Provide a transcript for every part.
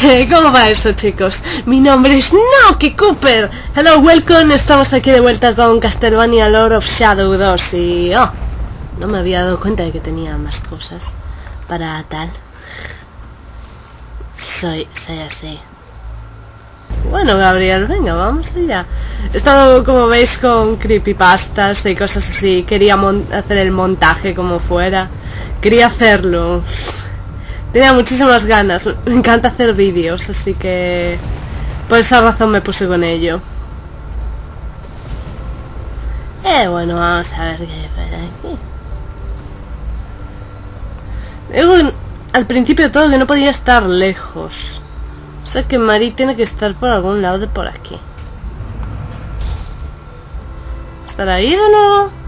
¿Cómo va eso, chicos? Mi nombre es Noki Cooper. Hello, welcome. Estamos aquí de vuelta con Castlevania Lord of Shadow 2 y... Oh, no me había dado cuenta de que tenía más cosas para tal. Soy, soy así. Bueno, Gabriel, venga, vamos allá. He estado, como veis, con creepypastas y cosas así. Quería hacer el montaje como fuera. Quería hacerlo. Tenía muchísimas ganas. Me encanta hacer vídeos, así que... Por esa razón me puse con ello. Eh, bueno, vamos a ver qué hay aquí. Digo al principio todo que no podía estar lejos. O sea que Mari tiene que estar por algún lado de por aquí. ¿Estar ahí de nuevo?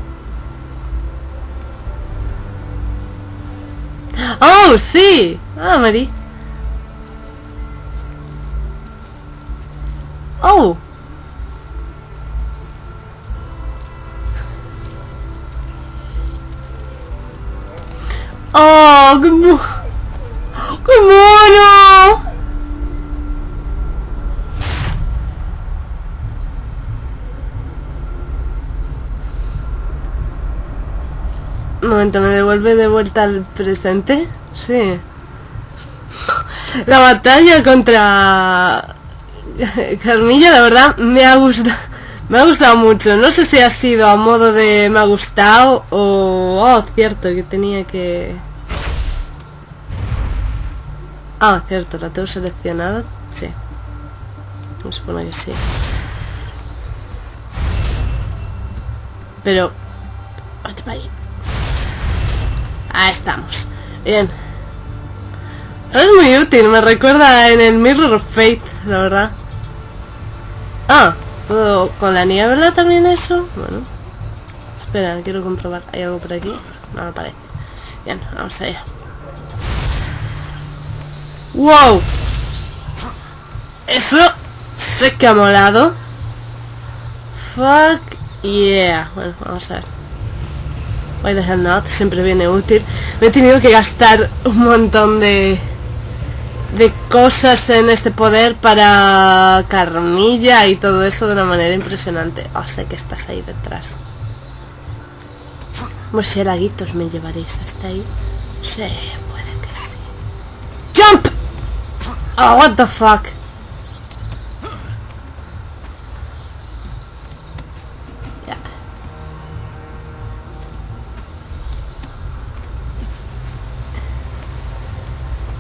¡Oh, sí! Ah, Mari. ¡Oh! ¡Oh, qué, mo qué mono! Momento, ¿me devuelve de vuelta al presente? Sí. La batalla contra Carmilla, la verdad, me ha gustado. Me ha gustado mucho. No sé si ha sido a modo de me ha gustado o... Oh, cierto, que tenía que... Ah, cierto, la tengo seleccionada. Sí. Me supone que sí. Pero... Ahí estamos. Bien. Es muy útil, me recuerda en el Mirror of Fate, la verdad. Ah, ¿puedo con la niebla también eso? Bueno. Espera, quiero comprobar. ¿Hay algo por aquí? No me parece. Bien, vamos allá. ¡Wow! Eso sé que ha molado. Fuck yeah. Bueno, vamos a ver. Why the hell not? Siempre viene útil. Me he tenido que gastar un montón de de cosas en este poder para Carmilla y todo eso de una manera impresionante. Oh, sé que estás ahí detrás. Murciélaguitos me llevaréis hasta ahí. Sí, puede que sí. ¡Jump! Oh, what the fuck.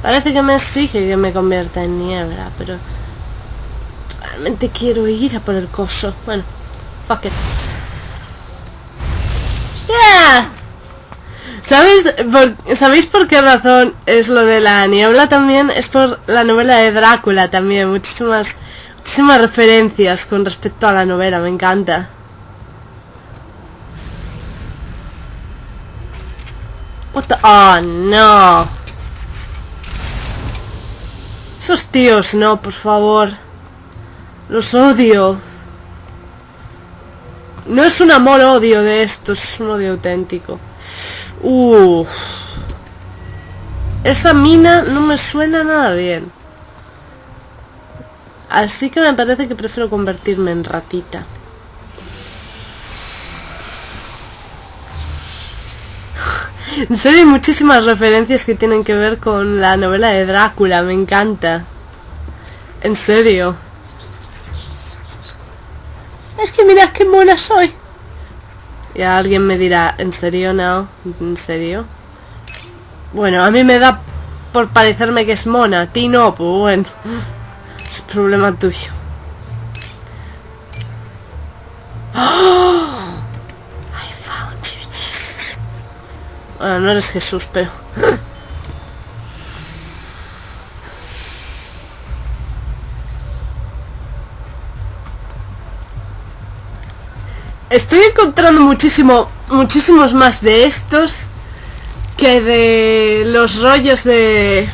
Parece que me exige que me convierta en niebla, pero... Realmente quiero ir a por el coso. Bueno, fuck it. Yeah. ¿Sabéis por, ¿Sabéis por qué razón es lo de la niebla también? Es por la novela de Drácula también. Muchísimas, muchísimas referencias con respecto a la novela. Me encanta. What the... Oh, no. Esos tíos, no, por favor. Los odio. No es un amor-odio de estos, es un odio auténtico. Uff. Esa mina no me suena nada bien. Así que me parece que prefiero convertirme en ratita. En serio hay muchísimas referencias que tienen que ver con la novela de Drácula, me encanta. En serio. Es que mirad qué mona soy. Y alguien me dirá, ¿en serio no? ¿En serio? Bueno, a mí me da por parecerme que es mona, a ti no, pues bueno. Es problema tuyo. ¡Oh! Bueno, no eres Jesús, pero... Estoy encontrando muchísimo, muchísimos más de estos que de los rollos de...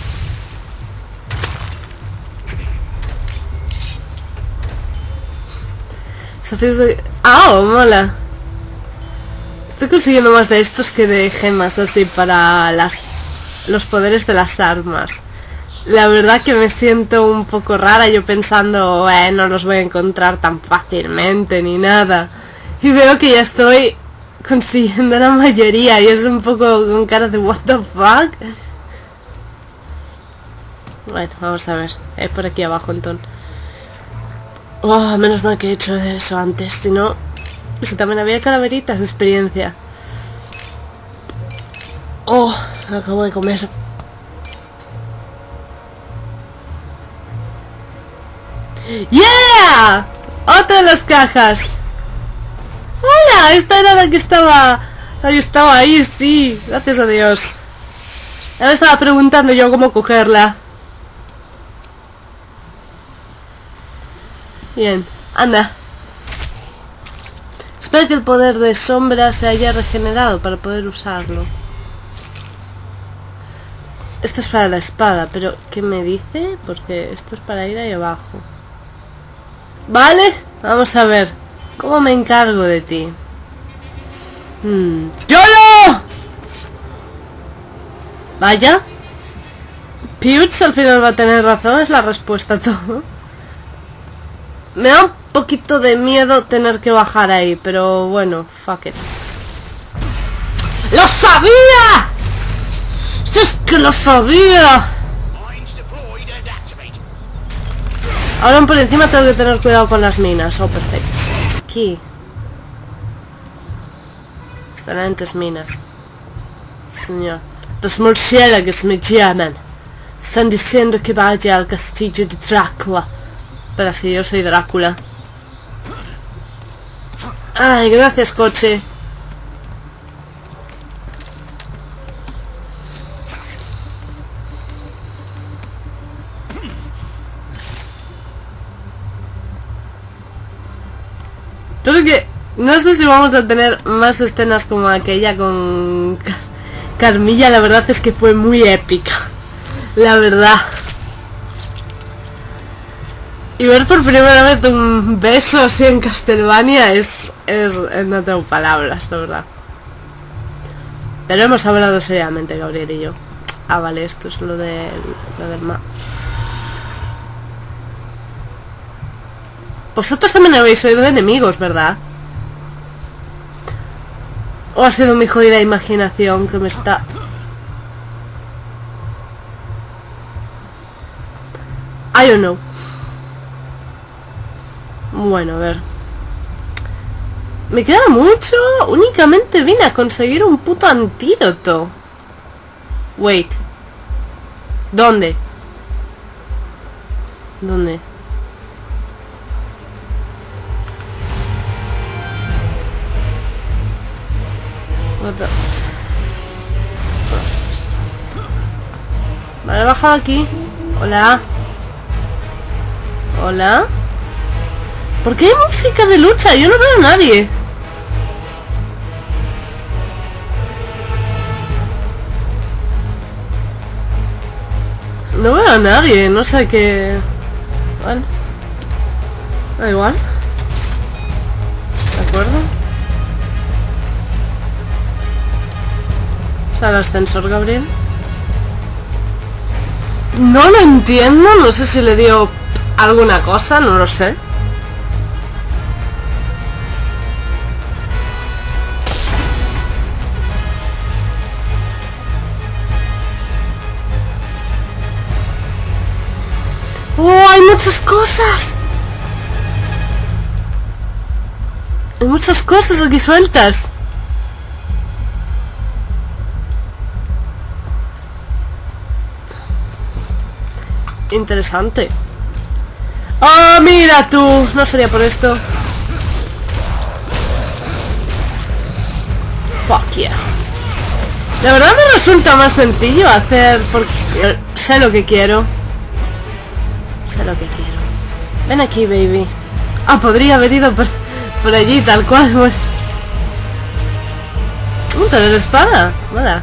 ¡Ah! Oh, mola! Estoy consiguiendo más de estos que de gemas así para las los poderes de las armas. la verdad que me siento un poco rara yo pensando, eh, no los voy a encontrar tan fácilmente ni nada. Y veo que ya estoy consiguiendo la mayoría y es un poco con cara de what the fuck. Bueno, vamos a ver. Es por aquí abajo entonces. Oh, menos mal que he hecho eso antes, si no... Si también había calaveritas de experiencia. Oh, acabo de comer. ¡Yeah! ¡Otra de las cajas! ¡Hola! Esta era la que estaba... La que estaba ahí, sí. Gracias a Dios. Ya me estaba preguntando yo cómo cogerla. Bien, anda. Espero que el poder de sombra se haya regenerado para poder usarlo. Esto es para la espada, pero ¿qué me dice? Porque esto es para ir ahí abajo. ¿Vale? Vamos a ver. ¿Cómo me encargo de ti? Hmm. ¡YOLO! Vaya. Pewds al final va a tener razón, es la respuesta a todo. Me da poquito de miedo tener que bajar ahí, pero bueno, fuck it. ¡Lo sabía! ¡Si es que lo sabía! Ahora por encima tengo que tener cuidado con las minas. Oh, perfecto. Aquí. Excelentes minas. Señor. Los murciélagos me llaman. Están diciendo que vaya al castillo de Drácula. Pero si yo soy Drácula. Ay, gracias, coche. Creo que... No sé si vamos a tener más escenas como aquella con Carmilla. La verdad es que fue muy épica. La verdad. Y ver por primera vez un beso así en Castlevania es, es, no tengo palabras, la verdad. Pero hemos hablado seriamente, Gabriel y yo. Ah, vale, esto es lo, de, lo del ma... Vosotros también habéis oído enemigos, ¿verdad? ¿O ha sido mi jodida imaginación que me está... I don't know. Bueno, a ver. Me queda mucho. Únicamente vine a conseguir un puto antídoto. Wait. ¿Dónde? ¿Dónde? What the... Vale, he bajado aquí. Hola. Hola. ¿Por qué hay música de lucha? Yo no veo a nadie. No veo a nadie, no sé qué... Bueno. Da igual. ¿De acuerdo? Sale el ascensor, Gabriel. No lo entiendo, no sé si le dio alguna cosa, no lo sé. ¡Oh, hay muchas cosas! Hay muchas cosas aquí sueltas. Interesante. ¡Oh, mira tú! No sería por esto. Fuck yeah. La verdad me resulta más sencillo hacer porque sé lo que quiero. Sé lo que quiero. Ven aquí, baby. Ah, podría haber ido por, por allí, tal cual. Pues. Uh, pero la espada. Hola.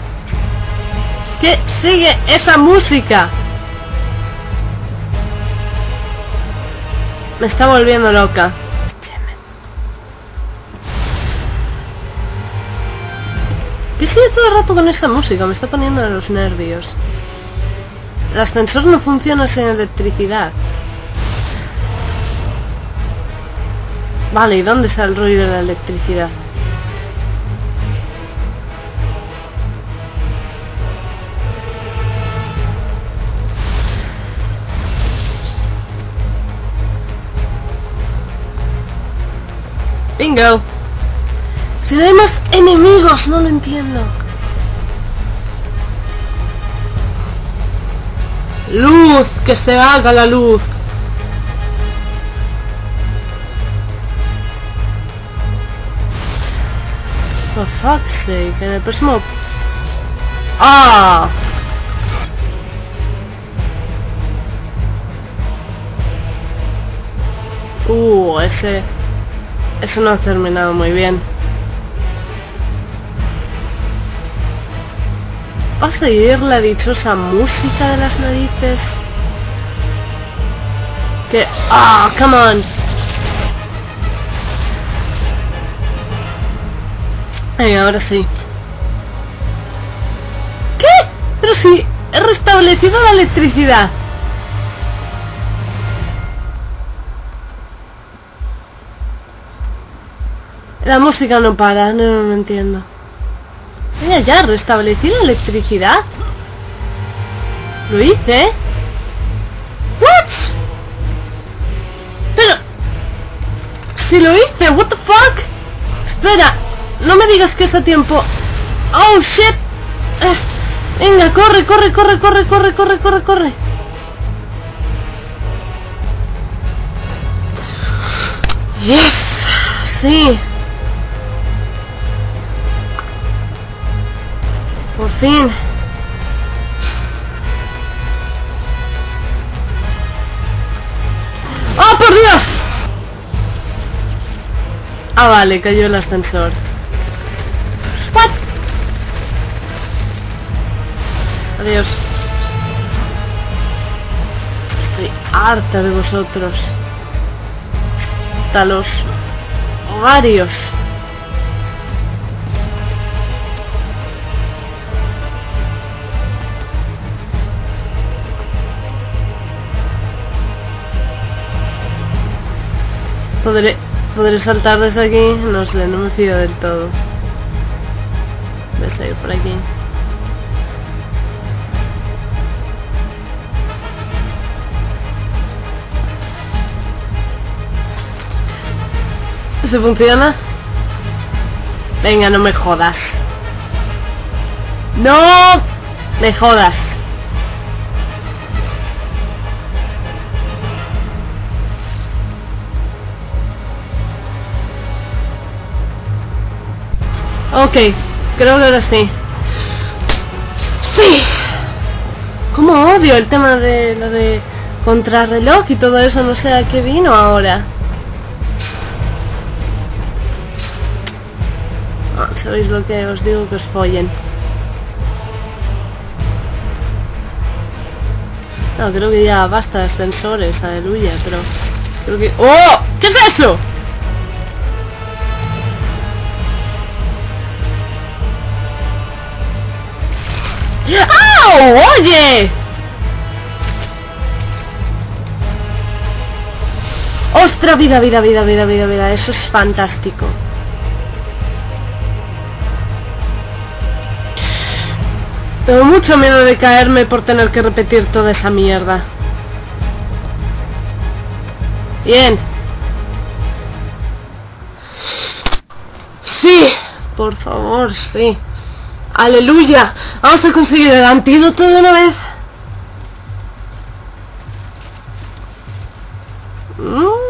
¿Qué sigue esa música? Me está volviendo loca. ¿Qué sigue todo el rato con esa música? Me está poniendo en los nervios. El ascensor no funciona sin electricidad. Vale, ¿y dónde está el ruido de la electricidad? Bingo. Si no hay más enemigos, no lo entiendo. Luz, que se haga la luz. For fuck's sake, en el próximo... ¡Ah! Uh, ese... Eso no ha terminado muy bien. ¿Va a seguir la dichosa música de las narices? Que... ¡Ah! ¡Come on! Ahora sí. ¿Qué? Pero si he restablecido la electricidad. La música no para, no, no, no entiendo. Ya, restablecí la electricidad. Lo hice. What? Pero... Si lo hice, what the fuck? Espera, no me digas que es a tiempo. Oh, shit. Eh, venga, corre, corre, corre, corre, corre, corre, corre, corre. Yes. Sí. Por fin. ¡Oh, por Dios! Ah, vale, cayó el ascensor. What? Adiós. Estoy harta de vosotros. Hasta los. Podré, podré saltar desde aquí, no sé, no me fío del todo. Voy a salir por aquí. ¿Se funciona? Venga, no me jodas. ¡No! Me jodas. Ok, creo que ahora sí. ¡Sí! Como odio el tema de lo de contrarreloj y todo eso, no sé a qué vino ahora. Ah, ¿Sabéis lo que os digo? Que os follen. No, creo que ya basta de ascensores, aleluya, pero... Creo que... ¡Oh! ¿Qué es eso? ¡Au! ¡Oye! ¡Ostra! Vida, vida, vida, vida, vida, vida. Eso es fantástico. Tengo mucho miedo de caerme por tener que repetir toda esa mierda. Bien. Sí, por favor, sí. Aleluya. Vamos a conseguir el antídoto de una vez. Mm.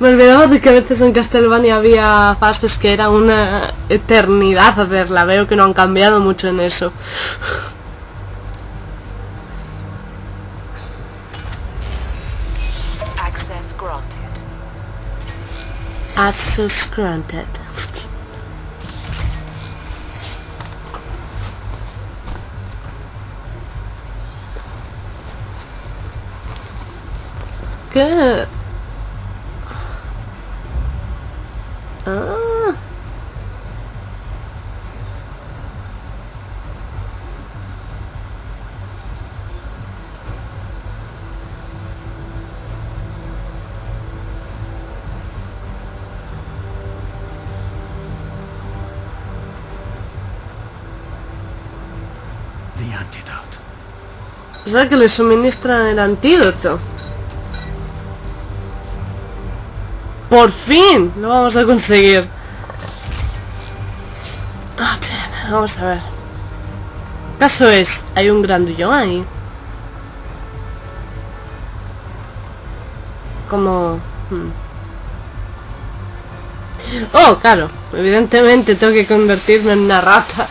Me olvidaba de que a veces en Castlevania había fases que era una eternidad hacerla. Veo que no han cambiado mucho en eso. I've so scranted. Good. Oh. Sea que le suministran el antídoto. Por fin lo vamos a conseguir. Ah, vamos a ver. Caso es, hay un grandullón ahí. Como... hmm. Oh, claro. Evidentemente tengo que convertirme en una rata.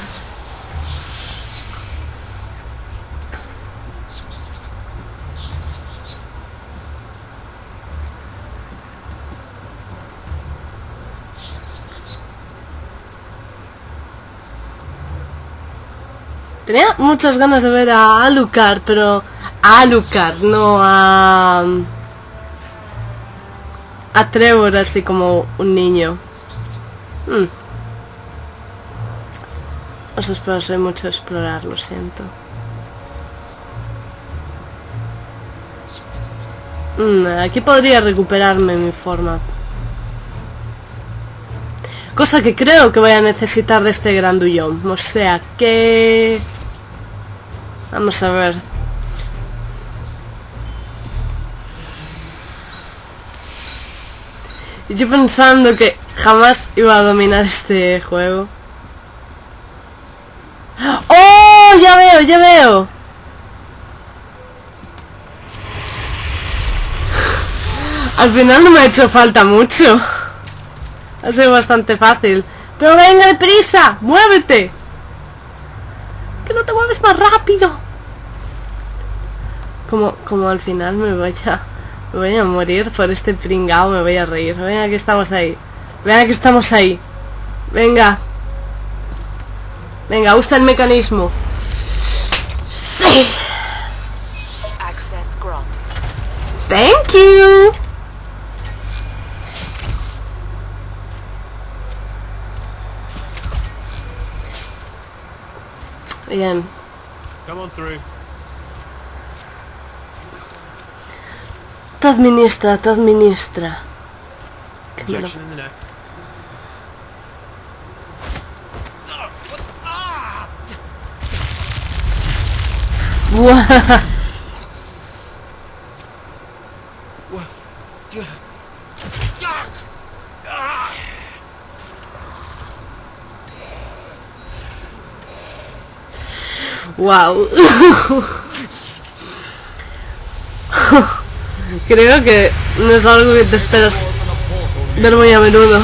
Tenía muchas ganas de ver a Alucard, pero a Alucard, no a... A Trevor así como un niño. Hmm. Os espero, soy mucho explorar, lo siento. Hmm, aquí podría recuperarme mi forma. Cosa que creo que voy a necesitar de este grandullón. O sea que... Vamos a ver. Y Yo pensando que jamás iba a dominar este juego. ¡Oh! Ya veo, ya veo. Al final no me ha hecho falta mucho. Ha sido bastante fácil. Pero venga deprisa, muévete. Que no te mueves más rápido. Como, como al final me voy a, me voy a morir por este pringao, me voy a reír. Venga que estamos ahí. Venga que estamos ahí. Venga. Venga, usa el mecanismo. Sí. Thank you. Bien. Come on through. Te administra, te administra. Injection in the neck. Wow. Creo que no es algo que te esperas ver muy a menudo.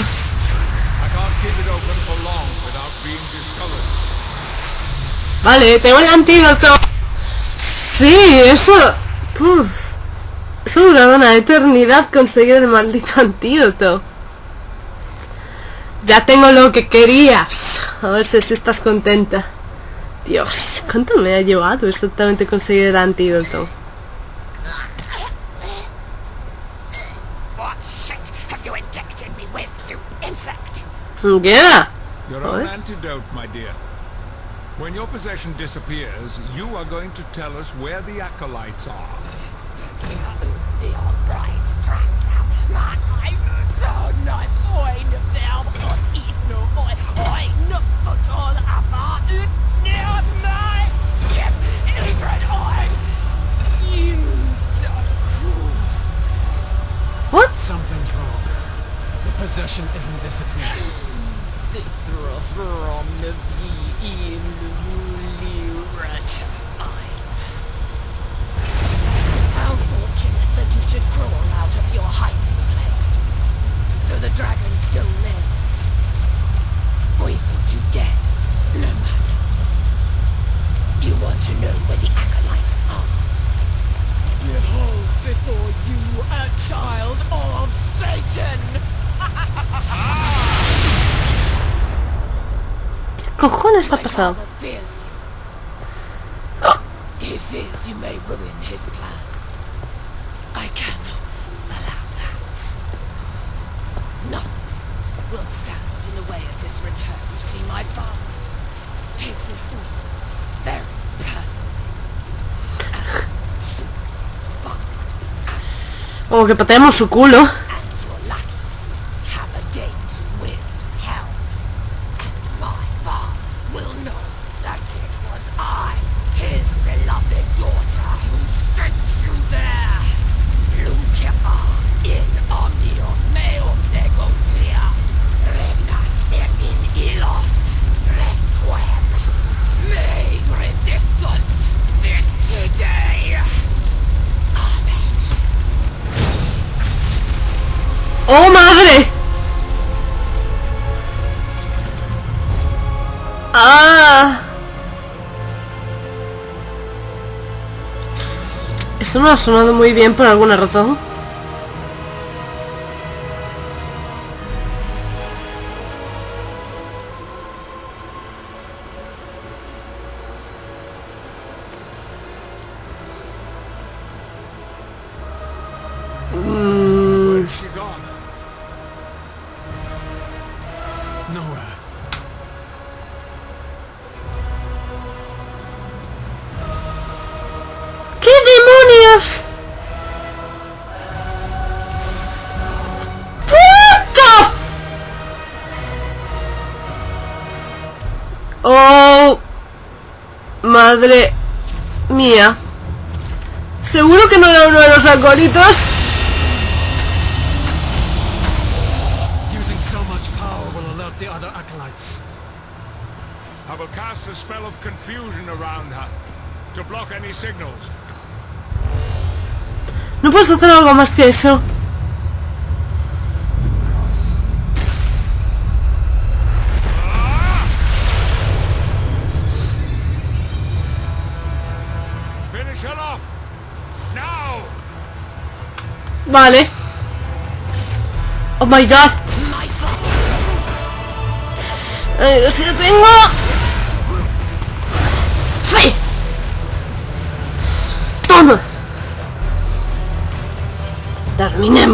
Vale, tengo el antídoto. Sí, eso... Eso ha una eternidad conseguir el maldito antídoto. Ya tengo lo que querías. A ver si estás contenta. Dios, ¿cuánto me ha llevado exactamente conseguir el antídoto? What shit have you injected me with, you insect? ¿Qué era? Your What? own antidote, my dear. When your possession disappears, you are going to tell us where the acolytes are. What? Something's wrong. The possession isn't disappearing. And soon find Como que pateamos su culo. No ha sonado muy bien por alguna razón. Demonios? ¡Puta! Oh, madre mía. Seguro que no era uno de los acólitos. Puedes hacer algo más que eso. Finish her off! Now! Vale. Oh my god. Lo siento, tengo.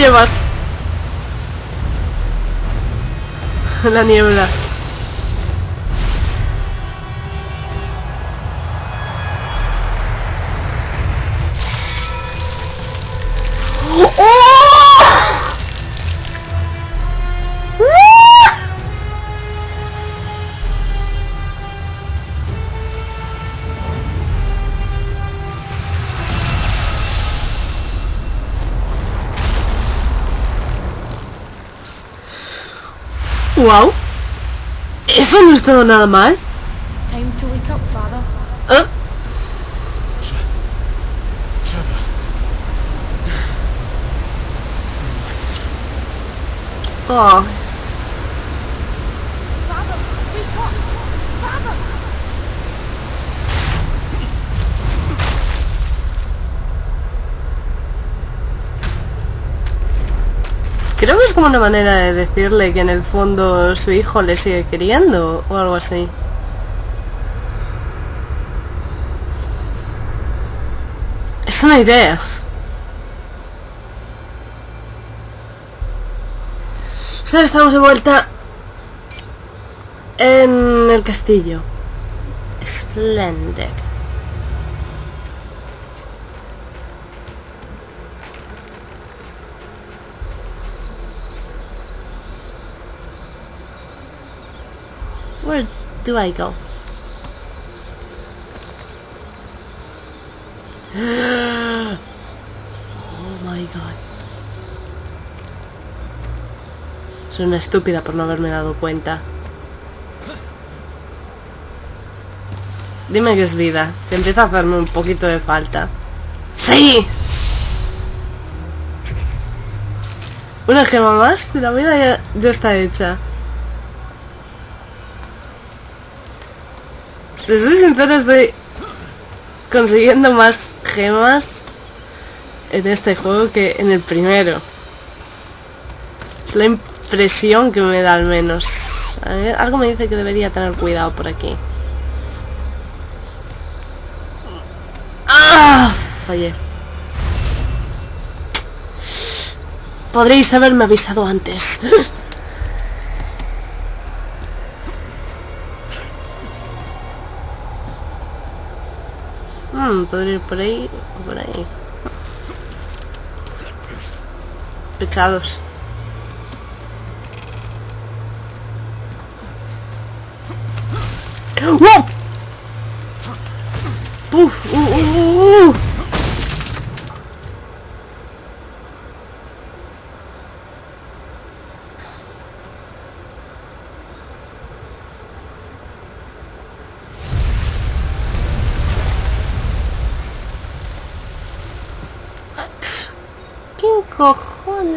llevas? La niebla. Eso no ha estado nada mal. Time to wake up, father. ¿Eh? Trevor. My. Oh, como una manera de decirle que en el fondo su hijo le sigue queriendo o algo así. Es una idea. Estamos de vuelta en el castillo. Splendid. Where do I go? Oh my god. Soy una estúpida por no haberme dado cuenta. Dime que es vida, que empieza a hacerme un poquito de falta. ¡Sí! Una gema más la vida ya está hecha. Si soy sincera, estoy consiguiendo más gemas en este juego que en el primero. Es la impresión que me da al menos. Algo me dice que debería tener cuidado por aquí. ¡Ah! Fallé. Podréis haberme avisado antes. Podría ir por ahí o por ahí. Pechados. ¡Wow! ¡Uf! ¡Uh, uh, uh, uh!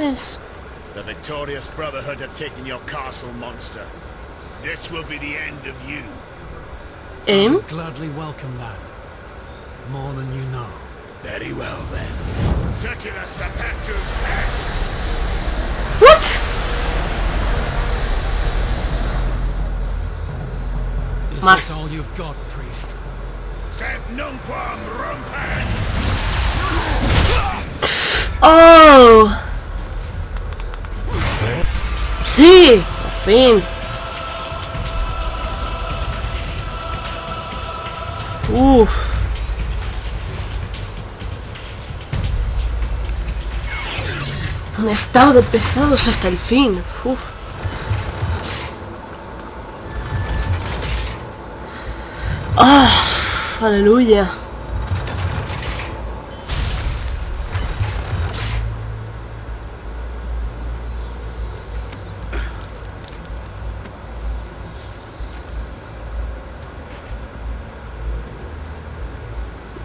Cojones? The victorious Brotherhood have taken your castle, monster. This will be the end of you. ¿Eh? Gladly welcome that. More than you know. Very well then. Circular Sapatus Est! What? Is Mas- this all you've got, priest? Sed nunquam rompant! ¡Oh! ¡Sí! Por fin. Uf. Un estado de pesados hasta el fin. Uf. ¡Ah! ¡Aleluya!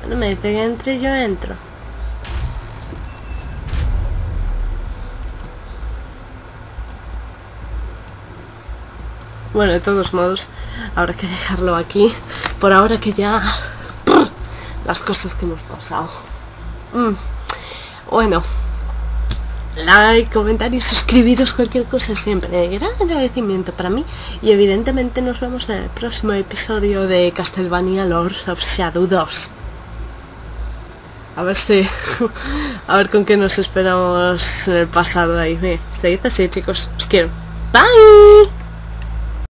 Bueno, me que entre, yo entro. Bueno, de todos modos, habrá que dejarlo aquí. Por ahora que ya... Las cosas que hemos pasado. Mm. Bueno. Like, comentario, suscribiros, cualquier cosa siempre. Gran agradecimiento para mí. Y evidentemente nos vemos en el próximo episodio de Castlevania Lords of Shadow 2. A ver si... A ver con qué nos esperamos en el pasado ahí. Se dice así, chicos. Os quiero. Bye.